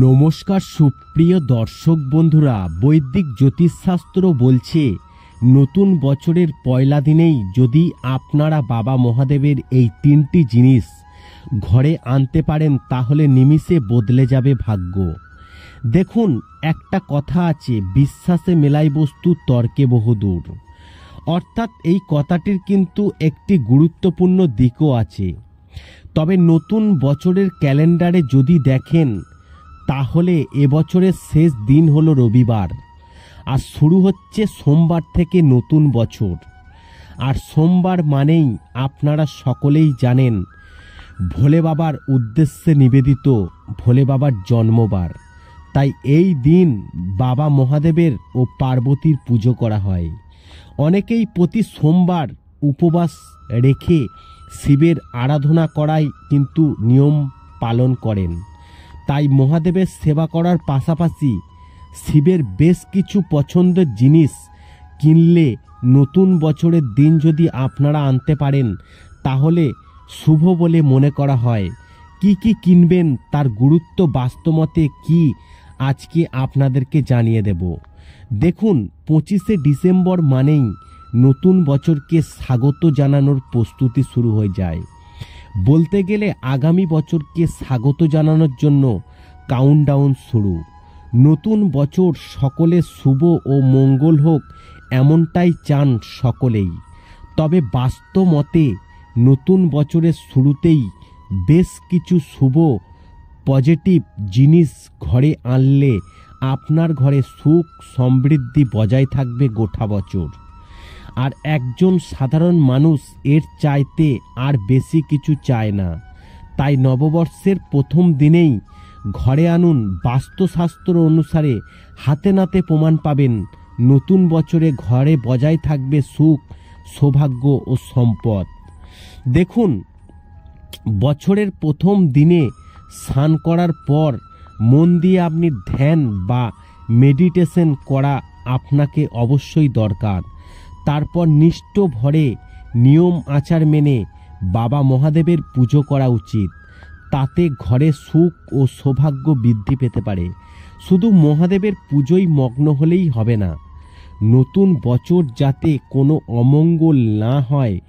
নমস্কার সুপ্রিয় দর্শক বন্ধুরা, বৈদিক জ্যোতিষশাস্ত্র বলছে, নতুন বছরের পয়লা দিনেই যদি আপনারা বাবা মহাদেবের এই তিনটি জিনিস ঘরে আনতে পারেন, তাহলে নিমিষে বদলে যাবে ভাগ্য। দেখুন, একটা কথা আছে, বিশ্বাসে মেলাই বস্তু তর্কে বহুদূর। অর্থাৎ এই কথাটির কিন্তু একটি গুরুত্বপূর্ণ দিকও আছে। তবে নতুন বছরের ক্যালেন্ডারে যদি দেখেন তাহলে এবছরের শেষ দিন হলো রবিবার। আর শুরু হচ্ছে সোমবার থেকে নতুন বছর। আর সোমবার মানেই আপনারা সকলেই জানেন, ভোলে বাবার উদ্দেশ্যে নিবেদিত ভোলে বাবার জন্মবার। তাই এই দিন বাবা মহাদেবের ও পার্বতীর পুজো করা হয়। অনেকেই প্রতি সোমবার উপবাস রেখে শিবের আরাধনা করাই কিন্তু নিয়ম পালন করেন। তাই মহাদেবের সেবা করার পাশাপাশি শিবের বেশ কিছু পছন্দের জিনিস কিনলে নতুন বছরের দিন যদি আপনারা আনতে পারেন, তাহলে শুভ বলে মনে করা হয়। কি কি কিনবেন, তার গুরুত্ব বাস্তবতে কি, আজকে আপনাদেরকে জানিয়ে দেব। দেখুন, পঁচিশে ডিসেম্বর মানেই নতুন বছরকে স্বাগত জানানোর প্রস্তুতি শুরু হয়ে যায়। বলতে গেলে আগামী বছরকে স্বাগত জানানোর জন্য কাউন্টডাউন শুরু। নতুন বছর সকলে শুভ ও মঙ্গল হোক এমনটাই চান সকলেই। তবে বাস্তব মতে নতুন বছরের শুরুতেই বেশ কিছু শুভ, পজিটিভ জিনিস ঘরে আনলে আপনার ঘরে সুখ সমৃদ্ধি বজায় থাকবে গোটা বছর। আর একজন সাধারণ মানুষ এর চাইতে আর বেশি কিছু চায় না। তাই নববর্ষের প্রথম দিনেই ঘরে আনুন বাস্তুশাস্ত্র অনুসারে হাতে নাতে প্রমাণ পাবেন, নতুন বছরে ঘরে বজায় থাকবে সুখ, সৌভাগ্য ও সম্পদ। দেখুন, বছরের প্রথম দিনে স্নান করার পর মন দিয়ে আপনি ধ্যান বা মেডিটেশন করা আপনাকে অবশ্যই দরকার। তারপর নিষ্ঠ ভরে নিয়ম আচার মেনে বাবা মহাদেবের পুজো করা উচিত। তাতে ঘরে সুখ ও সৌভাগ্য বৃদ্ধি পেতে পারে। শুধু মহাদেবের পুজোই মগ্ন হলেই হবে না। নতুন বছর যাতে কোনো অমঙ্গল না হয়,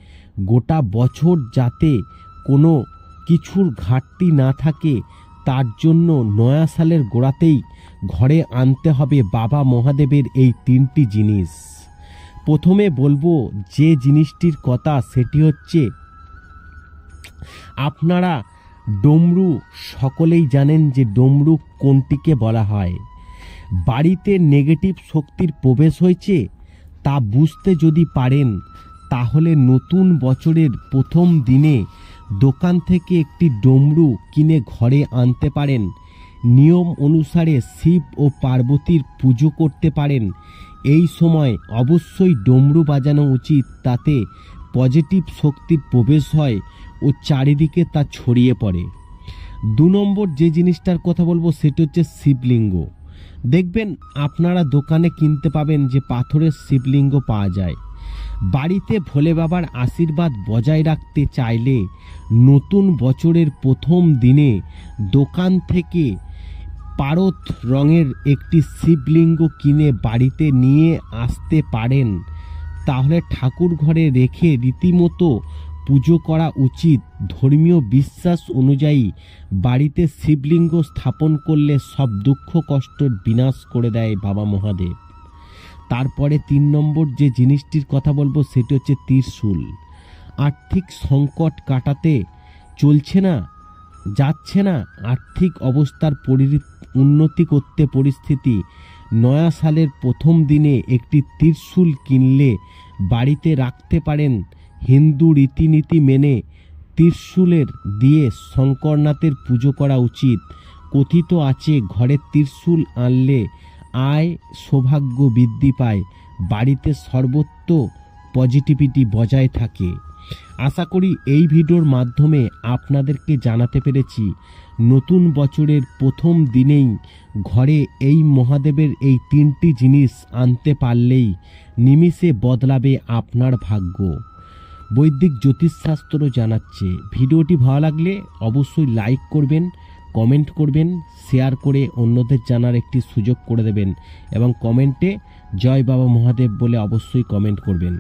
গোটা বছর যাতে কোনো কিছুর ঘাটতি না থাকে, তার জন্য নয়া সালের গোড়াতেই ঘরে আনতে হবে বাবা মহাদেবের এই তিনটি জিনিস। প্রথমে বলব যে জিনিসটির কথা, সেটি হচ্ছে আপনারা ডমরু সকলেই জানেন যে ডমরু কোনটিকে বলা হয়। বাড়িতে নেগেটিভ শক্তির প্রবেশ হয়েছে, তা বুঝতে যদি পারেন, তাহলে নতুন বছরের প্রথম দিনে দোকান থেকে একটি ডমরু কিনে ঘরে আনতে পারেন। নিয়ম অনুসারে শিব ও পার্বতীর পুজো করতে পারেন। এই সময় অবশ্যই ডমরু বাজানো উচিত, তাতে পজিটিভ শক্তির প্রবেশ হয় ও চারিদিকে তা ছড়িয়ে পড়ে। দু নম্বর যে জিনিসটার কথা বলব সেটি হচ্ছে শিবলিঙ্গ। দেখবেন আপনারা দোকানে কিনতে পাবেন যে পাথরের শিবলিঙ্গ পাওয়া যায়। বাড়িতে ভোলে বাবার আশীর্বাদ বজায় রাখতে চাইলে নতুন বছরের প্রথম দিনে দোকান থেকে পারত রঙের একটি শিবলিঙ্গ কিনে বাড়িতে নিয়ে আসতে পারেন। তাহলে ঠাকুর ঘরে রেখে রীতিমতো পুজো করা উচিত। ধর্মীয় বিশ্বাস অনুযায়ী বাড়িতে শিবলিঙ্গ স্থাপন করলে সব দুঃখ কষ্টর বিনাশ করে দেয় বাবা মহাদেব। তারপরে তিন নম্বর যে জিনিসটির কথা বলব সেটি হচ্ছে ত্রিশূল। আর্থিক সংকট কাটাতে চলছে না, যাচ্ছে না, আর্থিক অবস্থার পরি উন্নতি করতে পরিস্থিতি, নয়া সালের প্রথম দিনে একটি ত্রিশূল কিনলে বাড়িতে রাখতে পারেন হিন্দু রীতিনীতি মেনে ত্রিশূলের দিয়ে শঙ্করনাথের পুজো করা উচিত। কথিত আছে, ঘরে ত্রিশূল আনলে আয় সৌভাগ্য বৃদ্ধি পায়, বাড়িতে সর্বত্র পজিটিভিটি বজায় থাকে। আশা করি এই ভিডিওর মাধ্যমে আপনাদেরকে জানাতে পেরেছি, নতুন বছরের প্রথম দিনেই ঘরে এই মহাদেবের এই তিনটি জিনিস আনতে পারলেই নিমিষে বদলাবে আপনার ভাগ্য। বৈদিক জ্যোতিষশাস্ত্র জানাচ্ছে, ভিডিওটি ভালো লাগলে অবশ্যই লাইক করবেন, কমেন্ট করবেন, শেয়ার করে অন্যদের জানার একটি সুযোগ করে দেবেন এবং কমেন্টে জয় বাবা মহাদেব বলে অবশ্যই কমেন্ট করবেন।